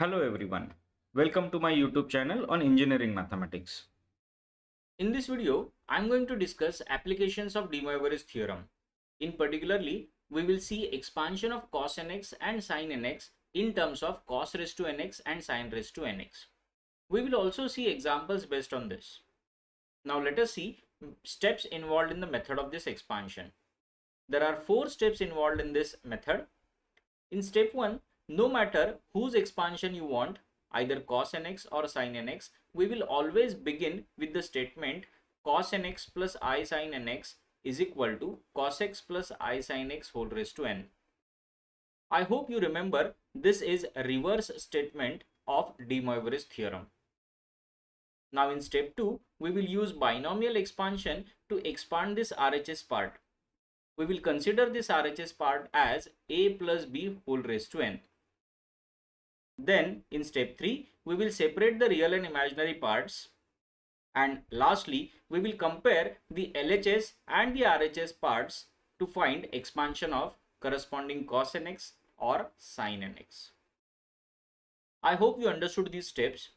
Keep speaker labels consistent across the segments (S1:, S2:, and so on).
S1: Hello everyone. Welcome to my YouTube channel on engineering mathematics. In this video, I'm going to discuss applications of De Moivre's theorem. In particularly, we will see expansion of cos nx and sin nx in terms of cos raised to nx and sin raised to nx. We will also see examples based on this. Now let us see steps involved in the method of this expansion. There are four steps involved in this method. In step 1, no matter whose expansion you want, either cos nx or sin nx, we will always begin with the statement cos nx plus i sin nx is equal to cos x plus i sin x whole raised to n. I hope you remember this is reverse statement of De Moivre's theorem. Now in step 2, we will use binomial expansion to expand this RHS part. We will consider this RHS part as a plus b whole raised to n. Then in step 3, we will separate the real and imaginary parts. And lastly, we will compare the LHS and the RHS parts to find expansion of corresponding cos nx or sin nx. I hope you understood these steps.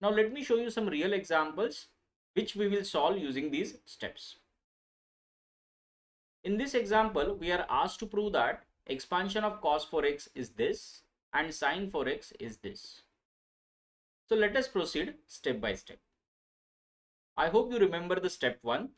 S1: Now let me show you some real examples which we will solve using these steps. In this example, we are asked to prove that expansion of cos 4x is this and sine 4x is this. So let us proceed step by step. I hope you remember the step 1.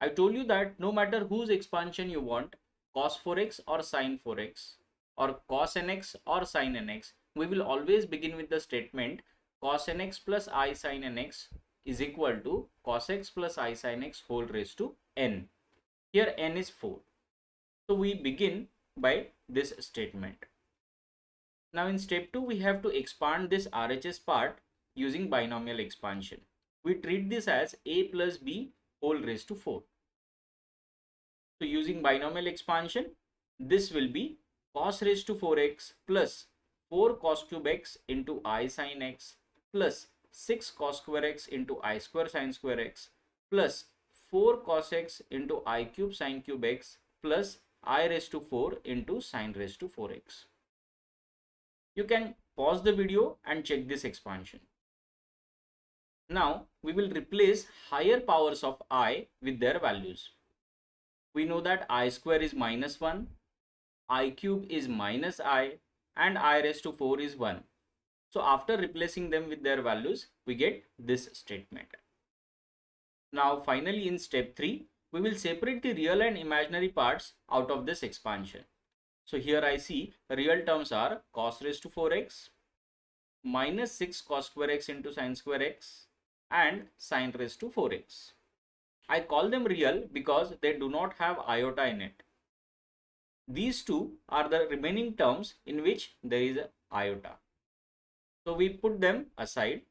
S1: I told you that no matter whose expansion you want, cos 4x or sine 4x or cos nx or sine nx, we will always begin with the statement cos nx plus i sine nx is equal to cos x plus i sine x whole raised to n. Here n is 4. So we begin by this statement. Now in step 2, we have to expand this RHS part using binomial expansion. We treat this as a plus b whole raised to 4. So using binomial expansion, this will be cos raised to 4x plus 4 cos cube x into i sin x plus 6 cos square x into i square sin square x plus 4 cos x into i cube sin cube x plus i raised to 4 into sin raised to 4x. You can pause the video and check this expansion. Now we will replace higher powers of i with their values. We know that i square is minus 1, i cube is minus i and i raised to 4 is 1. So after replacing them with their values, we get this statement. Now finally in step 3, we will separate the real and imaginary parts out of this expansion. So here I see real terms are cos raised to 4x minus 6 cos square x into sin square x and sin raised to 4x. I call them real because they do not have iota in it. These two are the remaining terms in which there is iota. So we put them aside.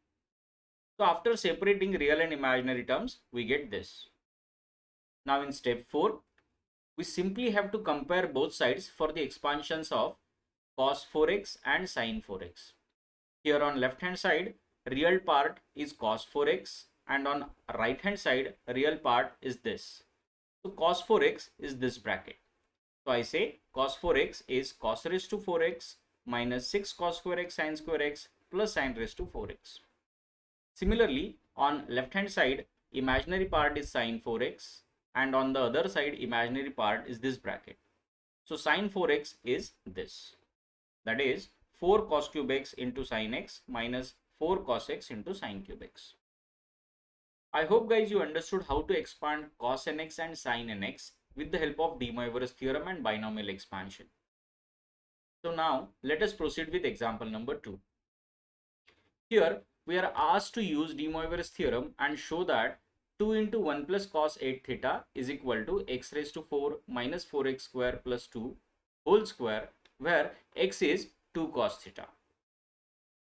S1: So after separating real and imaginary terms, we get this. Now in step 4, we simply have to compare both sides for the expansions of cos 4x and sin 4x. Here on left hand side, real part is cos 4x and on right hand side, real part is this. So cos 4x is this bracket. So I say cos 4x is cos raised to 4x minus 6 cos square x sin square x plus sin raised to 4x. Similarly, on left hand side, imaginary part is sin 4x and on the other side imaginary part is this bracket. So sine 4x is this. That is 4 cos cube x into sine x minus 4 cos x into sine cube x. I hope guys you understood how to expand cos nx and sin nx with the help of De Moivre's theorem and binomial expansion. So now let us proceed with example number 2. Here we are asked to use De Moivre's theorem and show that 2 into 1 plus cos 8 theta is equal to x raised to 4 minus 4x square plus 2 whole square where x is 2 cos theta.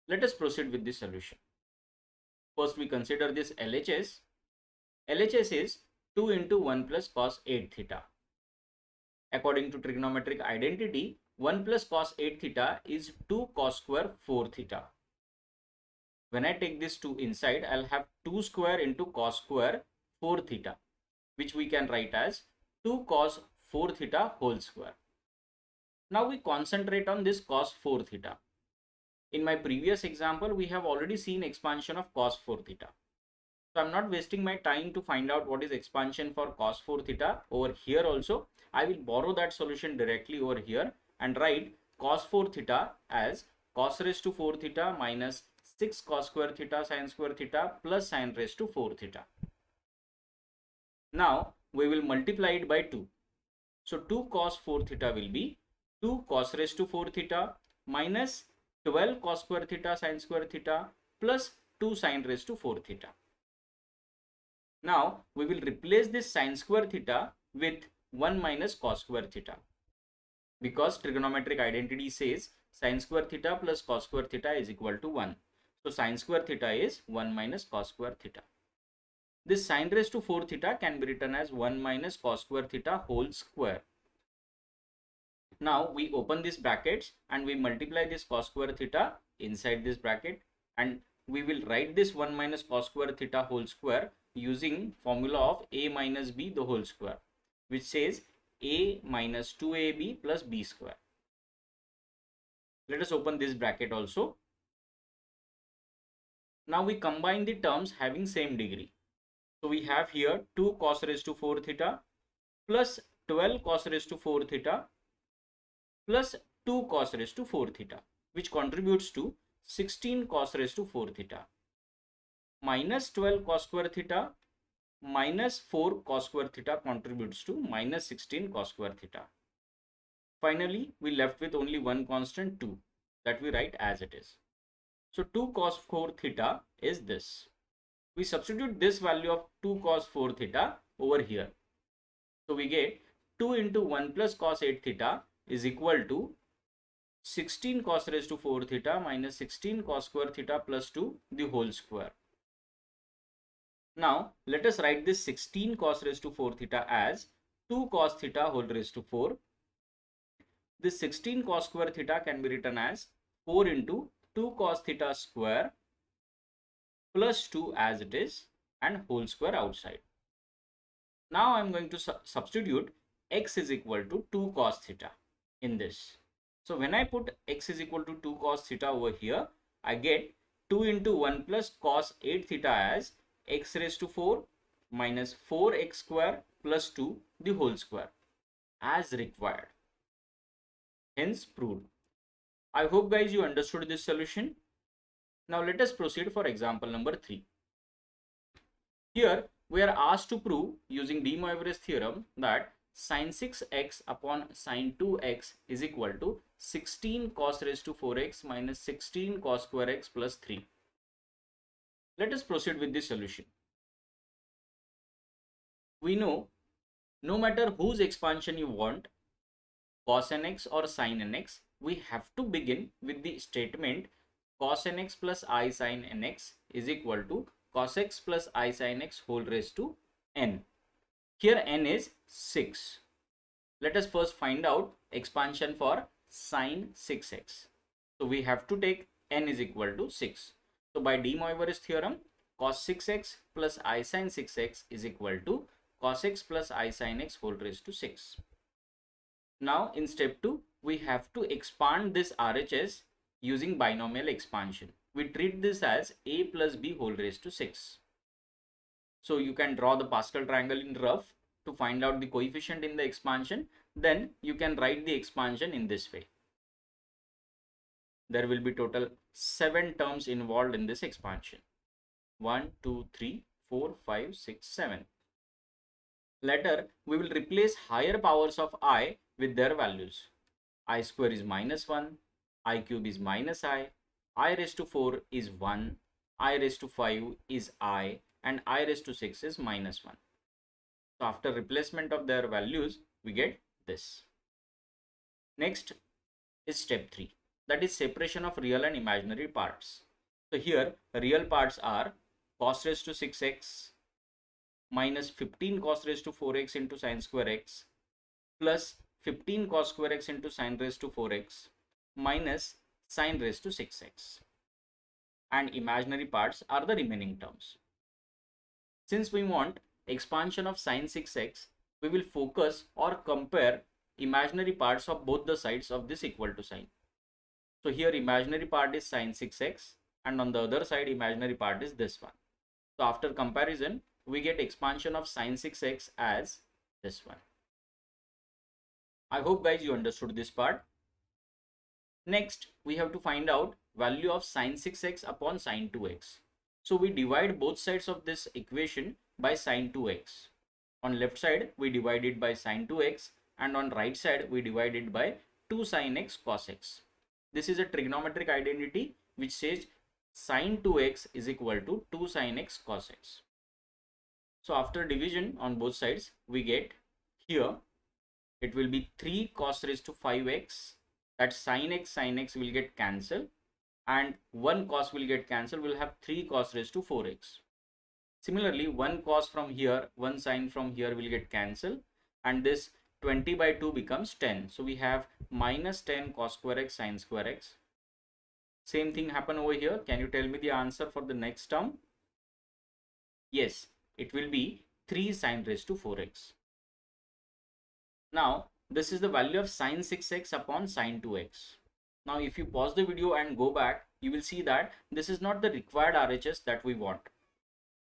S1: Let us proceed with the solution. First we consider this LHS. LHS is 2 into 1 plus cos 8 theta. According to trigonometric identity, 1 plus cos 8 theta is 2 cos square 4 theta. When I take this 2 inside, I'll have 2 square into cos square 4 theta, which we can write as 2 cos 4 theta whole square. Now we concentrate on this cos 4 theta. In my previous example, we have already seen expansion of cos 4 theta. So I'm not wasting my time to find out what is expansion for cos 4 theta over here also. I will borrow that solution directly over here and write cos 4 theta as cos raised to 4 theta minus 6 cos square theta sine square theta plus sine raised to 4 theta. Now we will multiply it by 2. So 2 cos 4 theta will be 2 cos raised to 4 theta minus 12 cos square theta sine square theta plus 2 sine raised to 4 theta. Now we will replace this sine square theta with 1 minus cos square theta because trigonometric identity says sine square theta plus cos square theta is equal to 1. So sine square theta is 1 minus cos square theta. This sine raised to 4 theta can be written as 1 minus cos square theta whole square. Now we open these brackets and we multiply this cos square theta inside this bracket and we will write this 1 minus cos square theta whole square using formula of a minus b the whole square which says a minus 2ab plus b square. Let us open this bracket also. Now we combine the terms having same degree. So we have here 2 cos raised to 4 theta plus 12 cos raised to 4 theta plus 2 cos raised to 4 theta which contributes to 16 cos raised to 4 theta minus 12 cos square theta minus 4 cos square theta contributes to minus 16 cos square theta. Finally, we left with only one constant 2 that we write as it is. So 2 cos 4 theta is this. We substitute this value of 2 cos 4 theta over here. So we get 2 into 1 plus cos 8 theta is equal to 16 cos raised to 4 theta minus 16 cos square theta plus 2 the whole square. Now let us write this 16 cos raised to 4 theta as 2 cos theta whole raised to 4. This 16 cos square theta can be written as 4 into 2 cos theta square plus 2 as it is and whole square outside. Now I am going to su substitute x is equal to 2 cos theta in this. So when I put x is equal to 2 cos theta over here, I get 2 into 1 plus cos 8 theta as x raised to 4 minus 4x square plus 2 the whole square as required. Hence proved. I hope guys you understood this solution. Now let us proceed for example number 3. Here we are asked to prove using De Moivre's theorem that sine 6x upon sine 2x is equal to 16 cos raised to 4x minus 16 cos square x plus 3. Let us proceed with the solution. We know no matter whose expansion you want, cos nx or sin nx, we have to begin with the statement cos nx plus i sin nx is equal to cos x plus i sin x whole raised to n. Here n is 6. Let us first find out expansion for sin 6x. So we have to take n is equal to 6. So by De Moivre's theorem, cos 6x plus i sin 6x is equal to cos x plus i sin x whole raised to 6. Now in step 2, we have to expand this RHS using binomial expansion. We treat this as a plus b whole raised to 6. So you can draw the Pascal triangle in rough to find out the coefficient in the expansion. Then you can write the expansion in this way there will be total seven terms involved in this expansion 1 2 3 4 5 6 7 later we will replace higher powers of i with their values i square is minus 1 i cube is minus i i raised to 4 is 1 i raised to 5 is i and i raised to 6 is minus 1 so after replacement of their values we get this next is step 3 that is separation of real and imaginary parts. So here real parts are cos raised to 6x minus 15 cos raised to 4x into sine square x plus 15 cos square x into sine raised to 4x minus sine raised to 6x and imaginary parts are the remaining terms. Since we want expansion of sine 6x, we will focus or compare imaginary parts of both the sides of this equal to sign. So here imaginary part is sine 6x and on the other side imaginary part is this one. So after comparison, we get expansion of sine 6x as this one. I hope guys you understood this part. Next, we have to find out value of sine 6x upon sine 2x. So we divide both sides of this equation by sine 2x. On left side, we divide it by sine 2x and on right side, we divide it by 2 sine x cos x. This is a trigonometric identity which says sine 2x is equal to 2 sine x cos x. So after division on both sides, we get here it will be 3 cos raised to 5x that sine x sine x will get cancelled. And 1 cos will get cancelled. We'll have 3 cos raised to 4x similarly 1 cos from here 1 sine from here will get cancelled. And this 20 by 2 becomes 10 so we have minus 10 cos square x sine square x. Same thing happen over here. Can you tell me the answer for the next term? Yes. It will be 3 sine raised to 4x now this is the value of sine 6x upon sine 2x. Now if you pause the video and go back, you will see that this is not the required RHS that we want.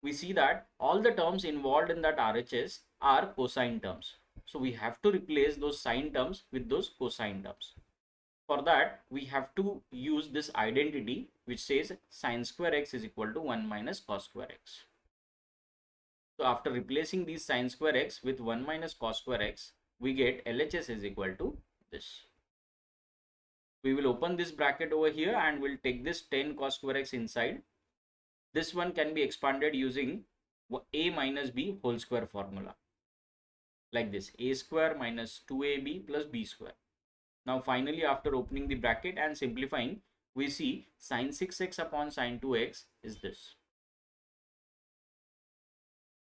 S1: We see that all the terms involved in that RHS are cosine terms. So we have to replace those sine terms with those cosine terms. For that, we have to use this identity which says sine square x is equal to 1 minus cos square x. So after replacing these sine square x with 1 minus cos square x, we get LHS is equal to this. We will open this bracket over here and we'll take this 10 cos square x inside. This one can be expanded using a minus b whole square formula. Like this, a square minus 2ab plus b square. Now finally after opening the bracket and simplifying, we see sine 6x upon sine 2x is this.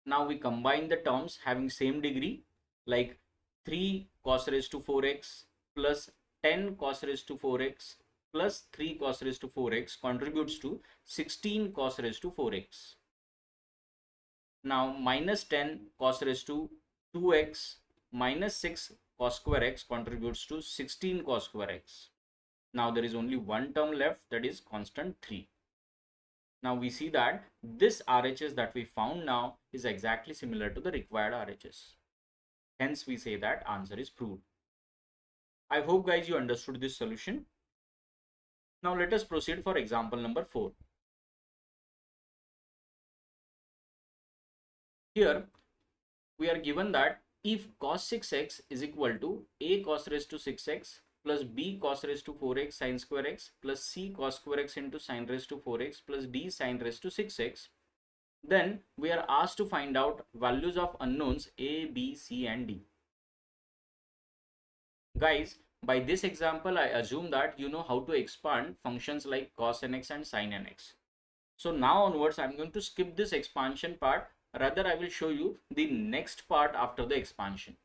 S1: Now we combine the terms having same degree like 3 cos raised to 4x plus 10 cos raised to 4x plus 3 cos raised to 4x contributes to 16 cos raised to 4x. Now minus 10 cos raised to 2x minus 6 cos square x contributes to 16 cos square x. Now there is only one term left that is constant 3. Now we see that this RHS that we found now is exactly similar to the required RHS. Hence, we say that answer is proved. I hope guys you understood this solution. Now let us proceed for example number 4. Here we are given that if cos 6x is equal to a cos raised to 6x plus b cos raised to 4x sine square x plus c cos square x into sine raised to 4x plus d sine raised to 6x then we are asked to find out values of unknowns A, B, C and D. Guys, by this example, I assume that you know how to expand functions like cos nx and sin nx. So now onwards, I'm going to skip this expansion part. Rather, I will show you the next part after the expansion.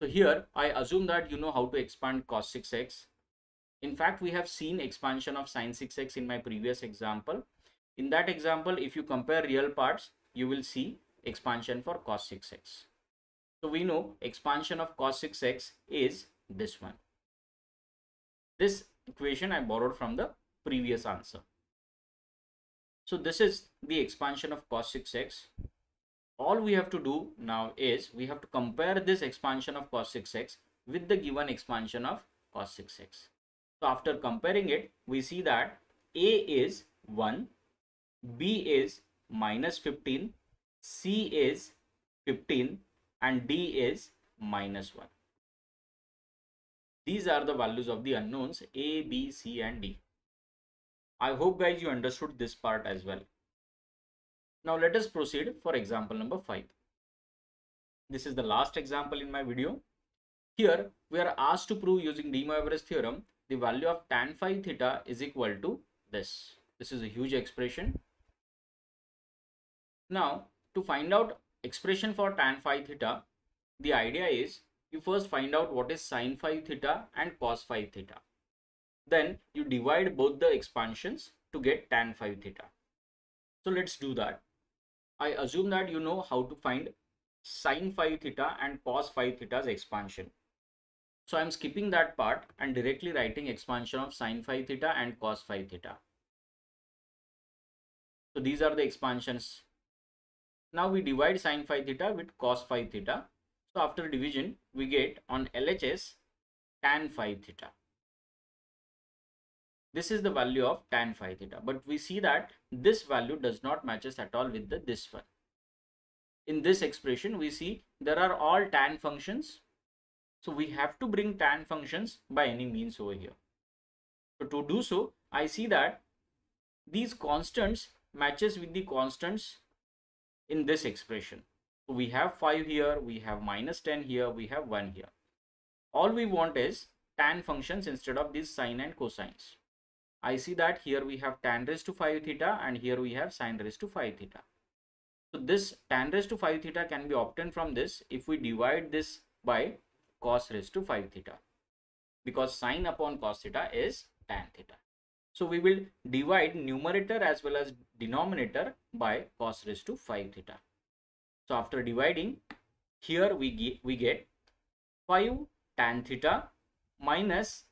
S1: So here, I assume that you know how to expand cos 6x. In fact, we have seen expansion of sin 6x in my previous example. In that example, if you compare real parts, you will see expansion for cos 6x. So we know expansion of cos 6x is this one. This equation I borrowed from the previous answer. So this is the expansion of cos 6x. All we have to do now is we have to compare this expansion of cos 6x with the given expansion of cos 6x. So after comparing it, we see that A is 1 B is minus 15, C is 15 and D is minus 1. These are the values of the unknowns A, B, C and D. I hope guys you understood this part as well. Now let us proceed for example number 5. This is the last example in my video. Here we are asked to prove using De Moivre's theorem the value of tan phi theta is equal to this. This is a huge expression now, to find out expression for tan phi theta, the idea is you first find out what is sine phi theta and cos phi theta. Then you divide both the expansions to get tan phi theta. So let's do that. I assume that you know how to find sine phi theta and cos phi theta's expansion. So I'm skipping that part and directly writing expansion of sine phi theta and cos phi theta. So these are the expansions. Now we divide sine phi theta with cos phi theta. So after division, we get on LHS tan phi theta. This is the value of tan phi theta. But we see that this value does not matches at all with the this one. In this expression, we see there are all tan functions so we have to bring tan functions by any means over here. So to do so, I see that these constants matches with the constants in this expression. So we have 5 here, we have minus 10 here, we have 1 here. All we want is tan functions instead of these sine and cosines. I see that here we have tan raised to 5 theta and here we have sine raised to 5 theta. So this tan raised to 5 theta can be obtained from this if we divide this by cos raised to 5 theta because sine upon cos theta is tan theta. So we will divide numerator as well as denominator by cos raised to 5 theta. So after dividing here we get, we get 5 tan theta minus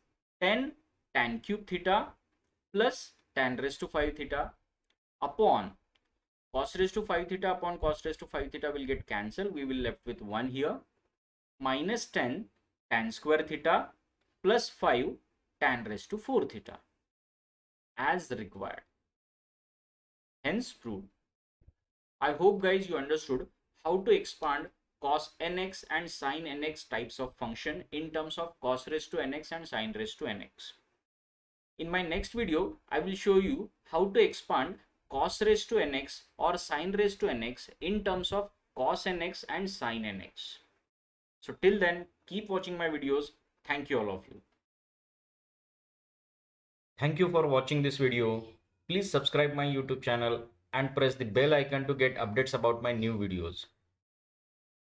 S1: 10 tan cube theta plus tan raised to 5 theta upon cos raised to 5 theta upon cos raised to 5 theta will get cancelled. We will left with 1 here minus 10 tan square theta plus 5 tan raised to 4 theta as required. Hence proved. I hope guys you understood how to expand cos nx and sin nx types of function in terms of cos raised to nx and sin raised to nx. In my next video, I will show you how to expand cos raised to nx or sin raised to nx in terms of cos nx and sin nx. So till then, keep watching my videos. Thank you all of you. Thank you for watching this video. Please subscribe my YouTube channel and press the bell icon to get updates about my new videos.